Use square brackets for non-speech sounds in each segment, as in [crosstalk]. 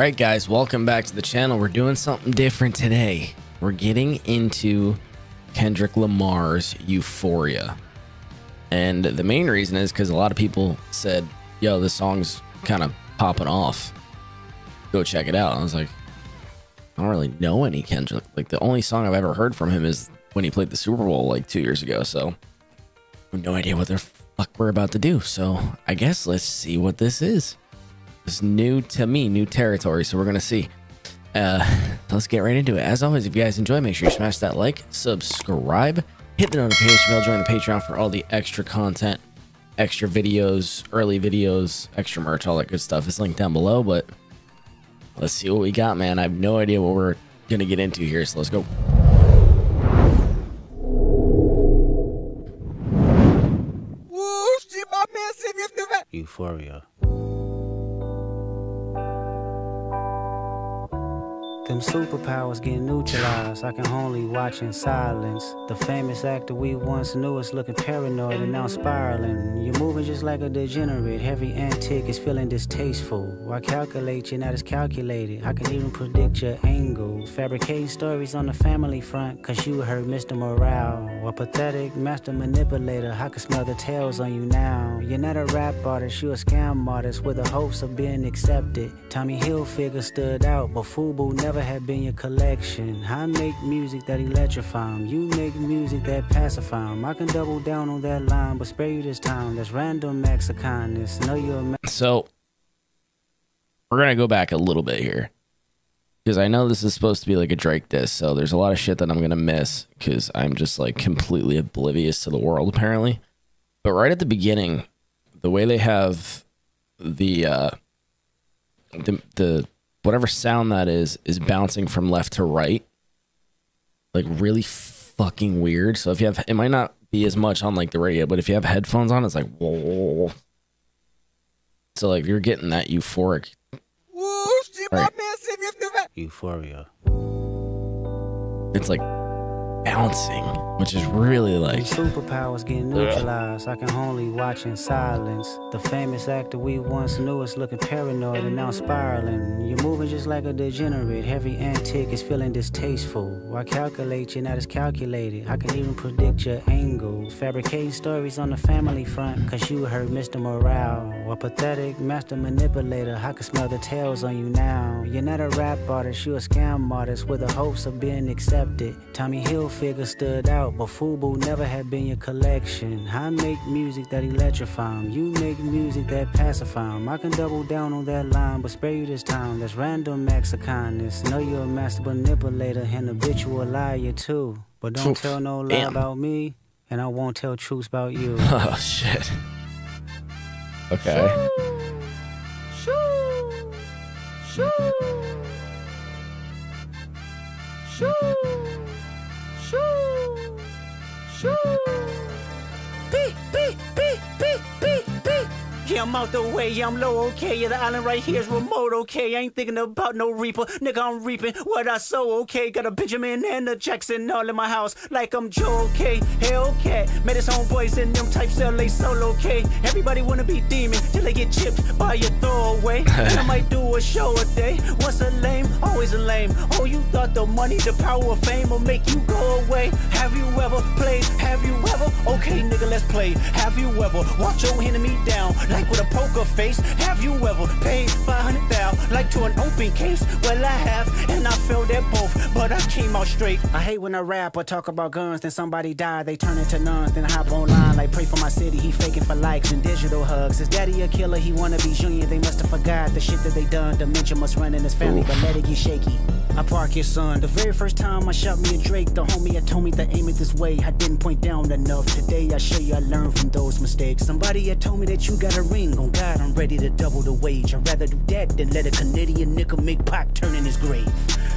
right, guys, welcome back to the channel. We're doing something different today. We're getting into Kendrick Lamar's Euphoria. And the main reason is because a lot of people said, yo, this song's kind of popping off. Go check it out. I was like, I don't really know any Kendrick. Like, the only song I've ever heard from him is when he played the Super Bowl like two years ago. So, no idea what the fuck we're about to do. So, I guess let's see what this is. It's new to me, new territory. So, we're going to see. Uh, [laughs] let's get right into it. As always, if you guys enjoy, make sure you smash that like, subscribe, hit the notification bell, join the Patreon for all the extra content, extra videos, early videos, extra merch, all that good stuff. It's linked down below, but let's see what we got, man. I have no idea what we're going to get into here, so let's go. Euphoria. Them superpowers get neutralized. I can only watch in silence. The famous actor we once knew is looking paranoid and now spiraling. You're moving just like a degenerate. Heavy antic is feeling distasteful. I calculate you're not as calculated. I can even predict your angle. Fabricating stories on the family front, cause you heard Mr. Morale. A pathetic master manipulator. I can smell the tails on you now. You're not a rap artist, you a scam artist with the hopes of being accepted. Tommy Hilfiger stood out, but Fubu never had been your collection. I make music that electrify 'em. You make music that pacify 'em. I can double down on that line, but spare you this time. That's random acts of kindness. Know you're a ma- So we're gonna go back a little bit here because I know this is supposed to be like a Drake diss. So there's a lot of shit that I'm gonna miss because I'm just like completely oblivious to the world apparently. But right at the beginning, the way they have the uh, the the whatever sound that is is bouncing from left to right, like really fucking weird. So if you have, it might not be as much on like the radio, but if you have headphones on, it's like whoa. [laughs] So like you're getting that euphoric. Right. Euphoria. It's like bouncing, which is really like Them superpowers get neutralized. I can only watch in silence. The famous actor we once knew is looking paranoid and now spiraling. You're moving just like a degenerate. Heavy antic is feeling distasteful. I calculate you're not as calculated. I can even predict your angle. Fabricating stories on the family front, cause you heard Mr. Morale. A pathetic master manipulator. I can smell the tails on you now. You're not a rap artist, you a scam artist with the hopes of being accepted. Tommy Hilfiger stood out, but Fubu never had been your collection. I make music that electrify 'em. You make music that pacify pacify 'em. I can double down on that line, but spare you this time. That's random acts of kindness. Know you're a master manipulator and habitual liar too. But don't Oof, tell no lie damn. about me, and I won't tell truths about you. [laughs] oh shit. Okay. Beep, [laughs] I'm out the way, I'm low, okay. Yeah, the island right here is remote, okay. I ain't thinking about no reaper, nigga, I'm reaping what I sow, okay. Got a Benjamin and a Jackson all in my house, like I'm Joe, okay. Hellcat, met his homeboys in them types LA solo, okay. Everybody wanna be demon till they get chipped by your throwaway. [laughs] and I might do a show a day. What's a lame, always a lame. Oh, you thought the money, the power of fame will make you go away. Have you ever played? Have you ever? Okay, nigga, let's play. Have you ever walked your enemy down like with a poker face? Have you ever paid 500 thou like to an open case? Well, I have, and I failed at both, but I came out straight. I hate when a rapper talk about guns, then somebody die, they turn into nuns, then I hop online like pray for my city. He faking for likes and digital hugs. His daddy a killer, he wanna be junior. They must have forgot the shit that they done. Dementia must run in his family, but let it get shaky. I park your son. The very first time I shot me a Drake, the homie had told me to aim it this way. I didn't point down enough. Today I show you I learned from those mistakes. Somebody had told me that you got a ring. On God, I'm ready to double the wage. I'd rather do that than let a Canadian nigga make Pac turn in his grave.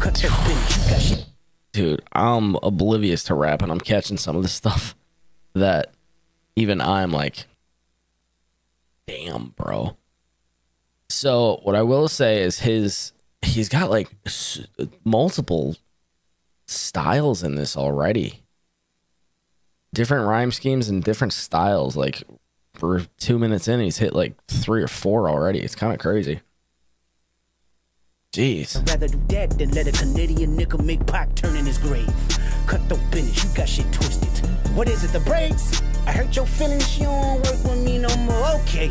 Cut that bitch, you got shit. Dude, I'm oblivious to rap and I'm catching some of the stuff [laughs] that even I'm like, damn, bro. So what I will say is his he's got like multiple styles in this already. Different rhyme schemes and different styles. Like for two minutes in, he's hit like three or four already. It's kind of crazy. Jeez. I'd rather do that than let a Canadian nigga make Pac turn in his grave. Cut the business, you got shit twisted. What is it, the braids? I hurt your feelings, you don't work with me no more. Okay.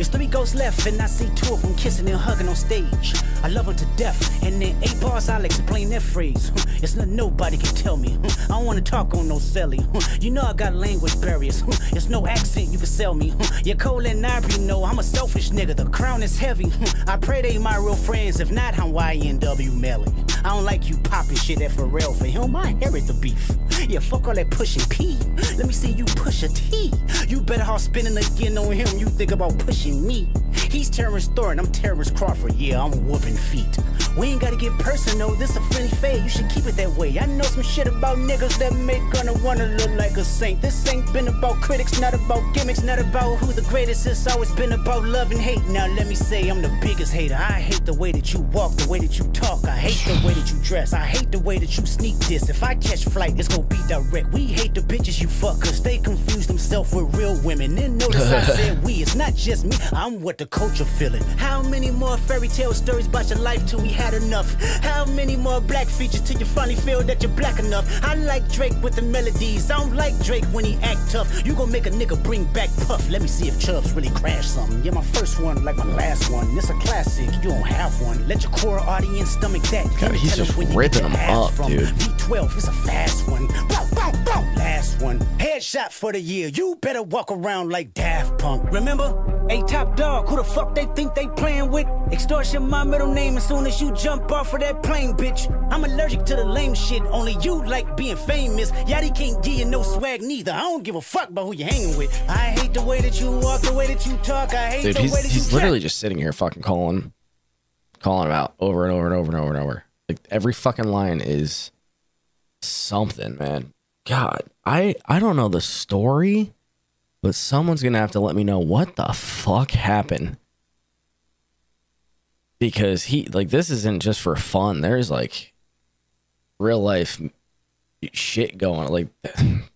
There's three ghosts left, and I see two of them kissing and hugging on stage. I love them to death, and in eight bars I'll explain that phrase. It's nothing nobody can tell me. I don't wanna talk on no celly. You know I got language barriers. It's no accent you can sell me. Your Cole and Ivory know I'm a selfish nigga. The crown is heavy. I pray they my real friends. If not, I'm YNW Melly. I don't like you popping shit at Pharrell. For him, I inherit the beef. Yeah, fuck all that pushing P. Let me see you push a T. You better off spinning again on him. You think about pushing me. He's Terrence Thorne, I'm Terrence Crawford. Yeah, I'm whooping feet. We ain't gotta get personal, this a friendly fade. You should keep it that way. I know some shit about niggas that make Gunna wanna look like a saint. This ain't been about critics, not about gimmicks, not about who the greatest. It's always been about love and hate. Now let me say I'm the biggest hater. I hate the way that you walk, the way that you talk. I hate the way that you dress. I hate the way that you sneak this. If I catch flight, it's gonna be direct. We hate the bitches you fuck, cause they confuse themselves with real women. Then notice I [laughs] said it's not just me. I'm what the culture feeling. How many more fairy tale stories about your life till we had enough? How many more black features till you finally feel that you're black enough? I like Drake with the melodies. I don't like Drake when he act tough. You gon' make a nigga bring back Puff. Let me see if Chubbs really crash something. Yeah, my first one like my last one. It's a classic. You don't have one. Let your core audience stomach that. God, he's just ripping your 'em ass up, from. dude. V12 is a fast one. Bow, bow, bow. Last one. Headshot for the year. You better walk around like Daft Punk. Remember? A top dog. Who the fuck they think they playing with? Extortion my middle name as soon as you jump off of that plane, bitch. I'm allergic to the lame shit. Only you like being famous. Yachty can't give you no swag neither. I don't give a fuck about who you hanging with. I hate the way that you walk, the way that you talk. I hate Dude, the he's way that he's you literally just sitting here fucking calling calling him out over and over and over and over and over. Like every fucking line is something, man. God, I I don't know the story, but someone's gonna have to let me know what the fuck happened. Because he like this isn't just for fun. There's like real life shit going. Like [laughs]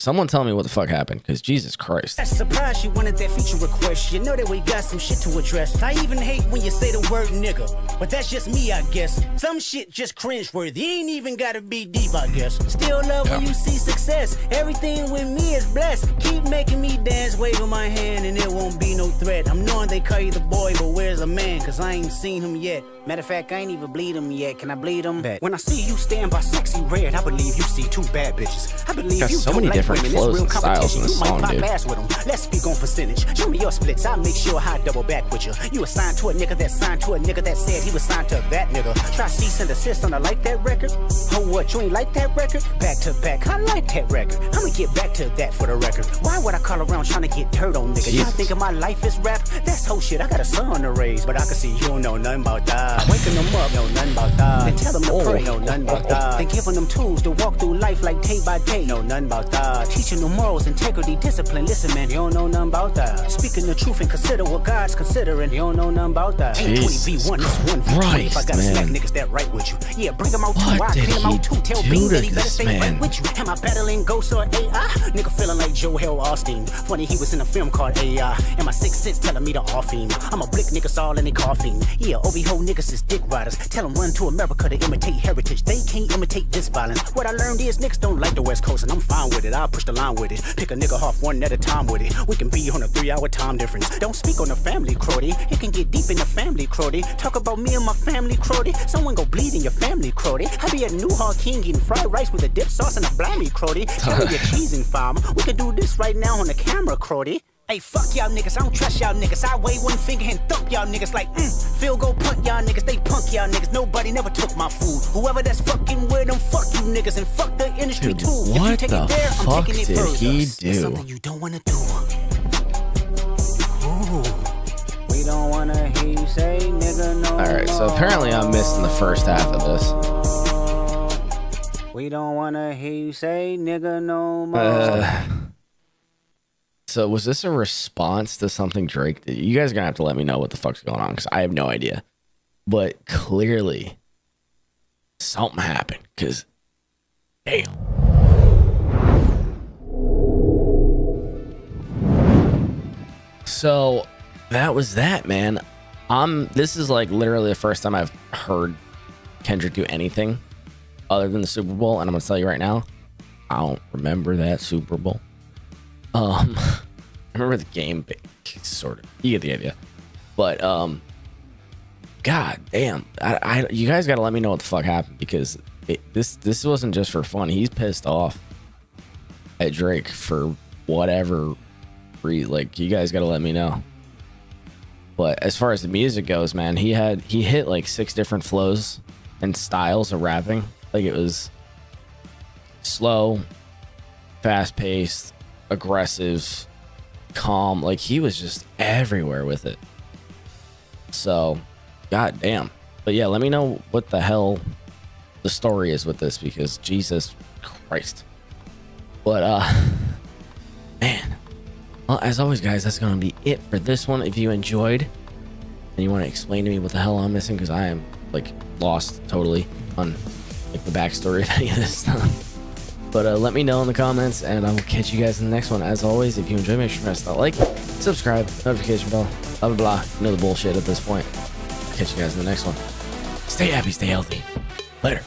someone tell me what the fuck happened. Because Jesus Christ. That's surprised you wanted that feature request. You know that we got some shit to address. I even hate when you say the word nigga, but that's just me, I guess. Some shit just cringeworthy. Ain't even gotta be deep, I guess. Still love when you see success. Everything with me is blessed. Keep making me dance, waving my hand, and it won't be no threat. I'm knowing they call you the boy, but where's the man? Cause I ain't seen him yet. Matter of fact, I ain't even bleed him yet. Can I bleed him? When I see you stand by Sexyy Red, I believe you see two bad bitches. I believe Got you so many like different It's flows real and styles in might song, dude. ass with them. Let's speak on percentage. Show me your splits. I'll make sure I double back with you. You assigned to a nigga that signed to a nigga that said he was signed to that nigga. Try cease and desist on a like that record. Oh, what? You ain't like that record? Back to back. I like that record. I'ma get back to that for the record. Why would I call around trying to get dirt on nigga? Y'all thinking my life is rap? That's whole shit. I got a son to raise, but I can see you don't know nothing about that. Waking them up, know nothing about that. Then tell them to Oh. pray, know nothing about that. Then giving them tools to walk through life like day by day, know nothing about that. Teaching them morals, integrity, discipline. Listen, man, you don't know nothing about that. Speaking the truth and consider what God's considering. You don't know nothing about that. Ain't 20v1, it's 1 V20. If I gotta smack niggas that right with you. Yeah, bring them out too. What I did clean them he out too. Tell Bean that he better stay man? right with you. Am I battling ghosts or AI? Nigga feeling like Joel Osment. Funny, he was in a film called AI. And my sixth sense telling me to off him. I'm a blick niggas all in they coughing. Yeah, OVO ho niggas is dick riders. Tell them run to America to imitate heritage. They can't imitate this violence. What I learned is niggas don't like the West Coast, and I'm fine with it. I'll push the line with it. Pick a nigga off one at a time with it. We can be on a three hour time difference. Don't speak on the family, Crody. It can get deep in the family, Crody. Talk about me and my family, Crody. Someone go bleed in your family, Crody. I be at New Hall King eating fried rice with a dip sauce and a blammy, Crody. Tell me your [laughs] cheesing farm. We can do this right now on the camera, Crody. Hey, fuck y'all niggas, I don't trust y'all niggas. I wave one finger and thump y'all niggas like, mm, field goal punt y'all niggas, they punk y'all niggas. Nobody never took my food. Whoever that's fucking with them, fuck you niggas and fuck the industry Dude, too. if you what take the it there, I'm fuck taking it did further. he It's do? something you don't wanna do. Ooh, we don't wanna hear you say nigga no All right, so apparently I'm missing the first half of this. We don't wanna hear you say nigga no more. Uh, so was this a response to something Drake did? You guys are gonna have to let me know what the fuck's going on because I have no idea. But clearly, something happened. Cause, damn. So that was that, man. I'm this is like literally the first time I've heard Kendrick do anything other than the Super Bowl, and I'm gonna tell you right now, I don't remember that Super Bowl. Um, [laughs] I remember the game, sort of. You get the idea. But um, God damn, I, I you guys gotta let me know what the fuck happened because it, this this wasn't just for fun. He's pissed off at Drake for whatever reason. Like you guys gotta let me know. But as far as the music goes, man, he had he hit like six different flows and styles of rapping. Like it was slow, fast paced, aggressive, calm. Like he was just everywhere with it. So, god damn. But yeah, let me know what the hell the story is with this because Jesus Christ. But uh [laughs] man. Well, as always, guys, that's gonna be it for this one. If you enjoyed and you want to explain to me what the hell I'm missing, because I am like lost totally on like the backstory of any of this stuff. But uh, let me know in the comments, and I will catch you guys in the next one. As always, if you enjoy, make sure to press that like, subscribe, notification bell, blah blah blah. You know the bullshit at this point. Catch you guys in the next one. Stay happy, stay healthy. Later.